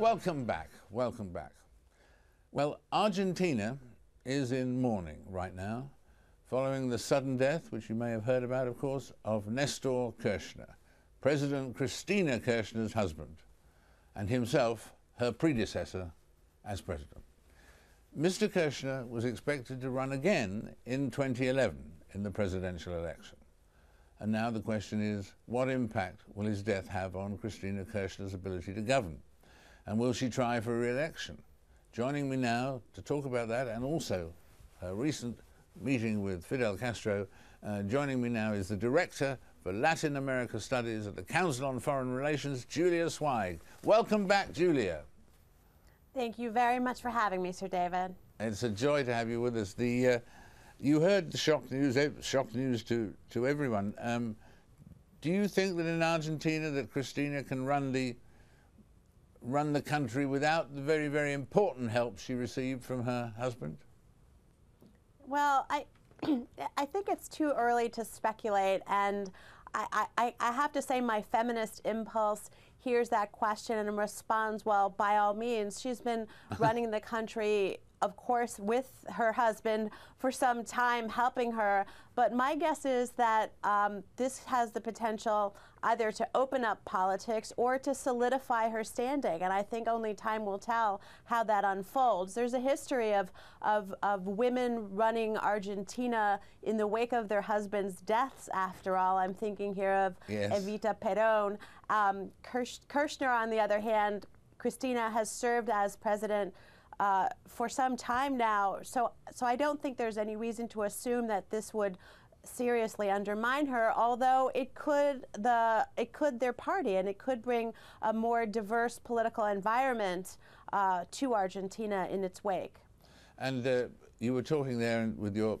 Welcome back. Welcome back. Well, Argentina is in mourning right now, following the sudden death, which you may have heard about, of course, of Nestor Kirchner, President Cristina Kirchner's husband, and himself her predecessor as president. Mr. Kirchner was expected to run again in 2011 in the presidential election. And now the question is, what impact will his death have on Cristina Kirchner's ability to govern? And will she try for re-election? Joining me now to talk about that and also her recent meeting with Fidel Castro, uh, joining me now is the Director for Latin America Studies at the Council on Foreign Relations, Julia Sweig. Welcome back, Julia. Thank you very much for having me, Sir David. It's a joy to have you with us. The uh, you heard the shock news, shock news to to everyone. Um, do you think that in Argentina that Cristina can run the run the country without the very very important help she received from her husband? Well, I I think it's too early to speculate, and I, I, I have to say my feminist impulse hears that question and responds, well, by all means, she's been running the country of course, with her husband for some time, helping her. But my guess is that um, this has the potential either to open up politics or to solidify her standing. And I think only time will tell how that unfolds. There's a history of, of, of women running Argentina in the wake of their husbands' deaths, after all. I'm thinking here of yes. Evita Peron. Um, Kirchner, on the other hand, Cristina has served as president uh, for some time now. So, so I don't think there's any reason to assume that this would seriously undermine her. Although it could the it could their party and it could bring a more diverse political environment uh, to Argentina in its wake. And uh, you were talking there with your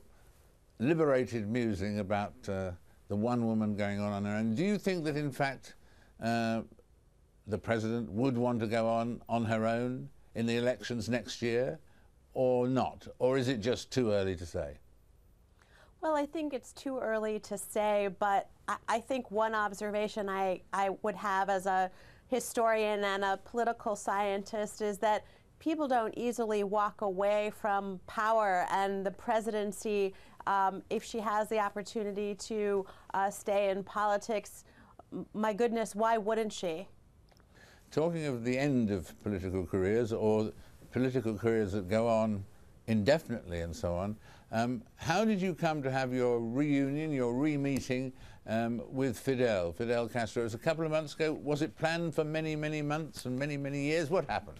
liberated musing about uh, the one woman going on on her own. Do you think that in fact uh, the president would want to go on on her own? In the elections next year or not? Or is it just too early to say? Well, I think it's too early to say, but I, think one observation I, I would have as a historian and a political scientist is that people don't easily walk away from power and the presidency um, if she has the opportunity to uh, stay in politics. My goodness, why wouldn't she? Talking of the end of political careers or political careers that go on indefinitely and so on, um, how did you come to have your reunion, your re-meeting um, with Fidel, Fidel Castro? It was a couple of months ago. Was it planned for many, many months and many, many years? What happened?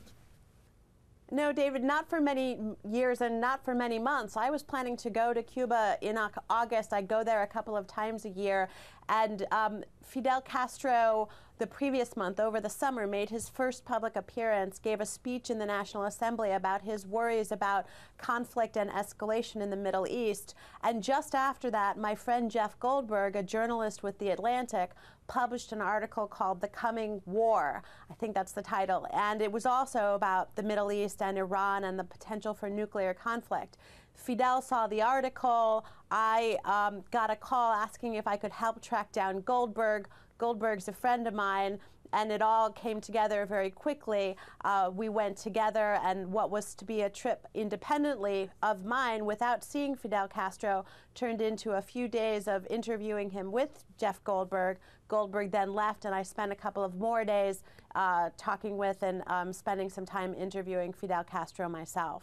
No, David, not for many years and not for many months. I was planning to go to Cuba in August. I go there a couple of times a year. And um, Fidel Castro the previous month, over the summer, made his first public appearance, gave a speech in the National Assembly about his worries about conflict and escalation in the Middle East. And just after that, my friend Jeff Goldberg, a journalist with The Atlantic, published an article called The Coming War. I think that's the title. And it was also about the Middle East and Iran and the potential for nuclear conflict. Fidel saw the article. I um, got a call asking if I could help track down Goldberg. Goldberg's a friend of mine, and it all came together very quickly. Uh, we went together, and what was to be a trip independently of mine without seeing Fidel Castro turned into a few days of interviewing him with Jeff Goldberg. Goldberg then left, and I spent a couple of more days uh, talking with and um, spending some time interviewing Fidel Castro myself.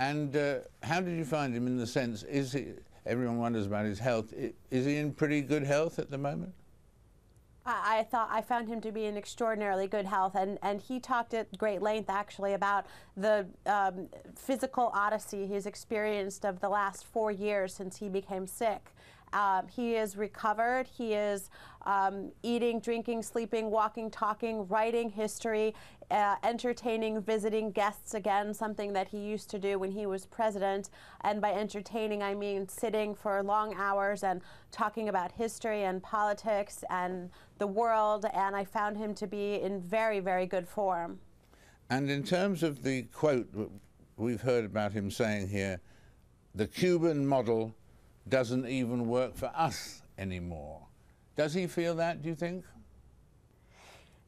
And uh, how did you find him in the sense, is he, everyone wonders about his health, is he in pretty good health at the moment? I, thought I found him to be in extraordinarily good health, and, and he talked at great length actually about the um, physical odyssey he's experienced of the last four years since he became sick. Um, he is recovered. He is um, eating, drinking, sleeping, walking, talking, writing history, uh, entertaining, visiting guests again, something that he used to do when he was president. And by entertaining, I mean sitting for long hours and talking about history and politics and the world. And I found him to be in very, very good form. And in terms of the quote we've heard about him saying here, the Cuban model doesn't even work for us anymore. Does he feel that, do you think?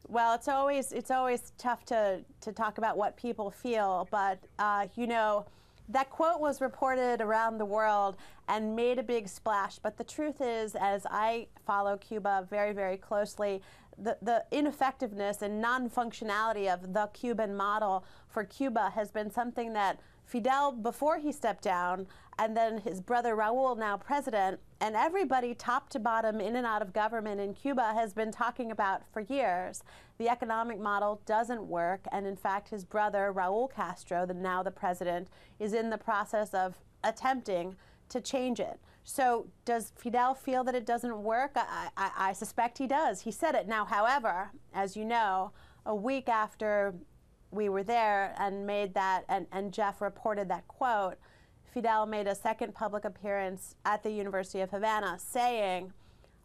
Well, it's always it's always tough to to talk about what people feel, but uh, you know. That quote was reported around the world and made a big splash. But the truth is, as I follow Cuba very, very closely, the, the ineffectiveness and non functionality of the Cuban model for Cuba has been something that Fidel, before he stepped down, and then his brother Raul, now president, and everybody top to bottom in and out of government in Cuba has been talking about for years. The economic model doesn't work, and in fact, his brother Raul Castro, the, now the president, is in the process of attempting to change it. So, does Fidel feel that it doesn't work? I, I, I suspect he does. He said it. Now, however, as you know, a week after we were there and made that, and, and Jeff reported that quote, Fidel made a second public appearance at the University of Havana saying,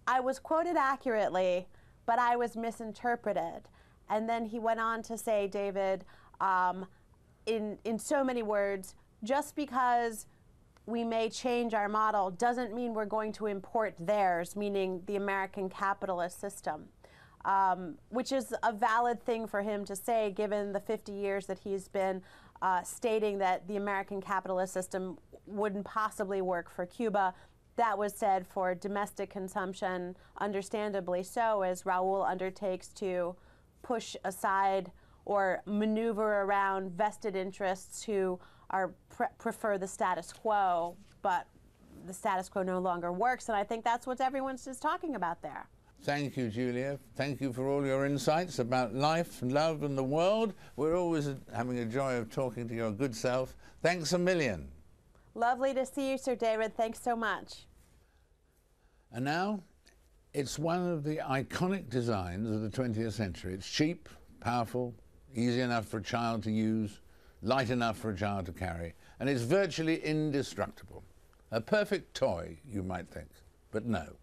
I was quoted accurately, but I was misinterpreted. And then he went on to say, David, um, in, in so many words, just because we may change our model doesn't mean we're going to import theirs, meaning the American capitalist system um, which is a valid thing for him to say given the 50 years that he's been uh, stating that the American capitalist system wouldn't possibly work for Cuba. That was said for domestic consumption, understandably so, as Raul undertakes to push aside or maneuver around vested interests who are pre prefer the status quo, but the status quo no longer works. And I think that's what everyone's just talking about there. Thank you, Julia. Thank you for all your insights about life, and love, and the world. We're always having a joy of talking to your good self. Thanks a million. Lovely to see you, Sir David. Thanks so much. And now, it's one of the iconic designs of the 20th century. It's cheap, powerful, easy enough for a child to use, light enough for a child to carry, and it's virtually indestructible. A perfect toy, you might think, but no.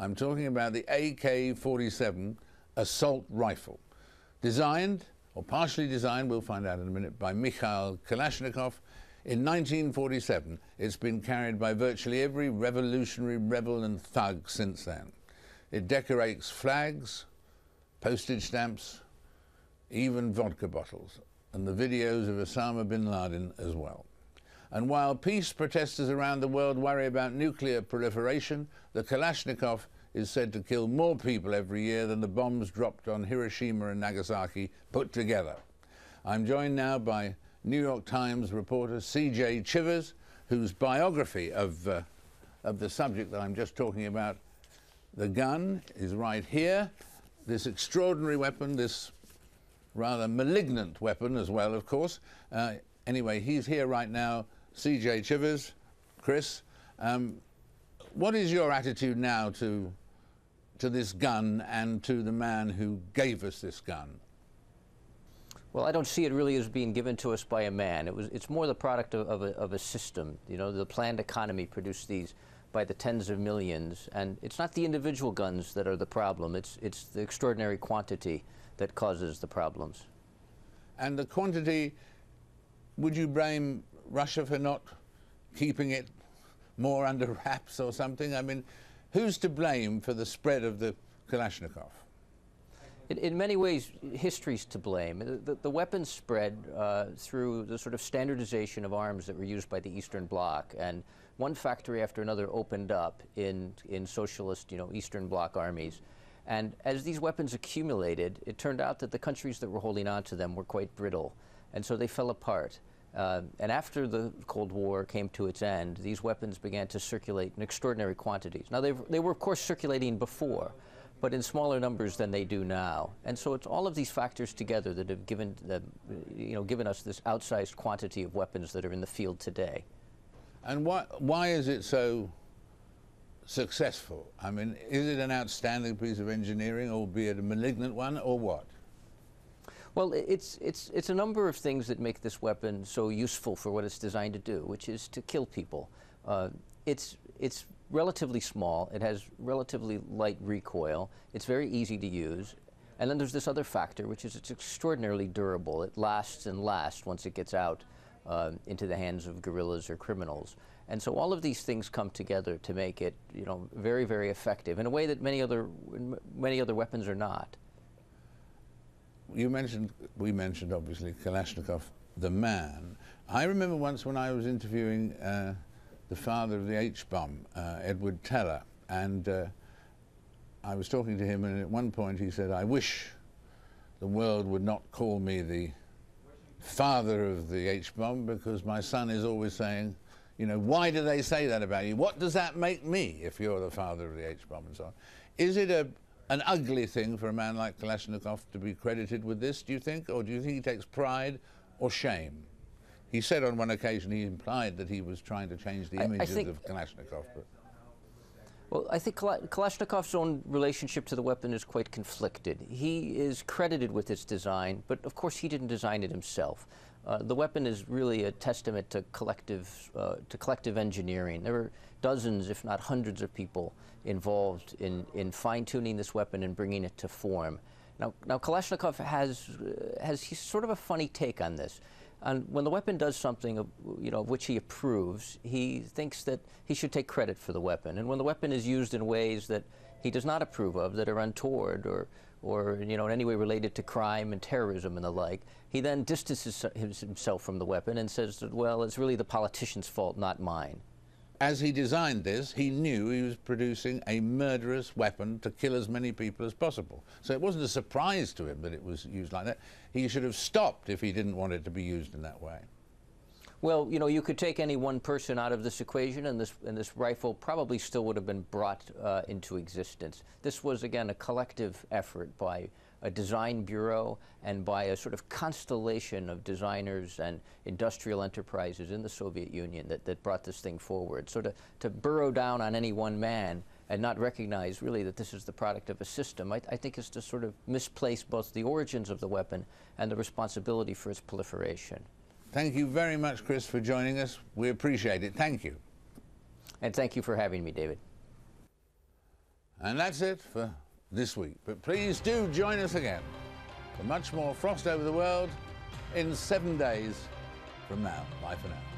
I'm talking about the AK-47 assault rifle, designed, or partially designed, we'll find out in a minute, by Mikhail Kalashnikov. In 1947, it's been carried by virtually every revolutionary rebel and thug since then. It decorates flags, postage stamps, even vodka bottles, and the videos of Osama bin Laden as well. And while peace protesters around the world worry about nuclear proliferation, the Kalashnikov is said to kill more people every year than the bombs dropped on Hiroshima and Nagasaki put together. I'm joined now by New York Times reporter C.J. Chivers, whose biography of, uh, of the subject that I'm just talking about, the gun, is right here. This extraordinary weapon, this rather malignant weapon as well, of course. Uh, anyway, he's here right now CJ Chivers, Chris, um, what is your attitude now to to this gun and to the man who gave us this gun? Well, I don't see it really as being given to us by a man. It was, it's more the product of, of, a, of a system. You know, the planned economy produced these by the tens of millions, and it's not the individual guns that are the problem. It's, it's the extraordinary quantity that causes the problems. And the quantity, would you blame Russia for not keeping it more under wraps or something? I mean, who's to blame for the spread of the Kalashnikov? In, in many ways, history's to blame. The, the, weapons spread uh, through the sort of standardization of arms that were used by the Eastern Bloc, and one factory after another opened up in, in socialist, you know, Eastern Bloc armies. And as these weapons accumulated, it turned out that the countries that were holding on to them were quite brittle, and so they fell apart. Uh, and after the Cold War came to its end, these weapons began to circulate in extraordinary quantities. Now, they were, of course, circulating before, but in smaller numbers than they do now. And so it's all of these factors together that have given, the, you know, given us this outsized quantity of weapons that are in the field today. And why, why is it so successful? I mean, is it an outstanding piece of engineering, albeit a malignant one, or what? Well, it's, it's, it's a number of things that make this weapon so useful for what it's designed to do, which is to kill people. Uh, it's, it's relatively small, it has relatively light recoil, it's very easy to use, and then there's this other factor, which is it's extraordinarily durable. It lasts and lasts once it gets out uh, into the hands of guerrillas or criminals. And so all of these things come together to make it, you know, very, very effective in a way that many other, many other weapons are not. You mentioned, we mentioned obviously Kalashnikov, the man. I remember once when I was interviewing uh, the father of the H bomb, uh, Edward Teller, and uh, I was talking to him, and at one point he said, I wish the world would not call me the father of the H bomb because my son is always saying, you know, why do they say that about you? What does that make me if you're the father of the H bomb and so on? Is it a, an ugly thing for a man like Kalashnikov to be credited with this, do you think? Or do you think he takes pride or shame? He said on one occasion he implied that he was trying to change the I- I images think- of Kalashnikov. But Well, I think Kalashnikov's own relationship to the weapon is quite conflicted. He is credited with its design, but of course he didn't design it himself. Uh, the weapon is really a testament to collective, uh, to collective engineering. There were dozens, if not hundreds, of people involved in, in fine-tuning this weapon and bringing it to form. Now, now Kalashnikov has, uh, has he's sort of a funny take on this. And when the weapon does something, of, you know, of which he approves, he thinks that he should take credit for the weapon. And when the weapon is used in ways that he does not approve of, that are untoward or, or you know, in any way related to crime and terrorism and the like, he then distances himself from the weapon and says that, well, it's really the politician's fault, not mine. as he designed this, he knew he was producing a murderous weapon to kill as many people as possible. So it wasn't a surprise to him that it was used like that. He should have stopped if he didn't want it to be used in that way. Well, you know, you could take any one person out of this equation, and this and this rifle probably still would have been brought uh, into existence. This was again a collective effort by a design bureau and by a sort of constellation of designers and industrial enterprises in the Soviet Union that, that brought this thing forward. So to, to burrow down on any one man and not recognize really that this is the product of a system, I, I think is to sort of misplace both the origins of the weapon and the responsibility for its proliferation. Thank you very much, Chris, for joining us. We appreciate it. Thank you. And thank you for having me, David. And that's it for this week. But please do join us again for much more Frost Over the World in seven days from now. Bye for now.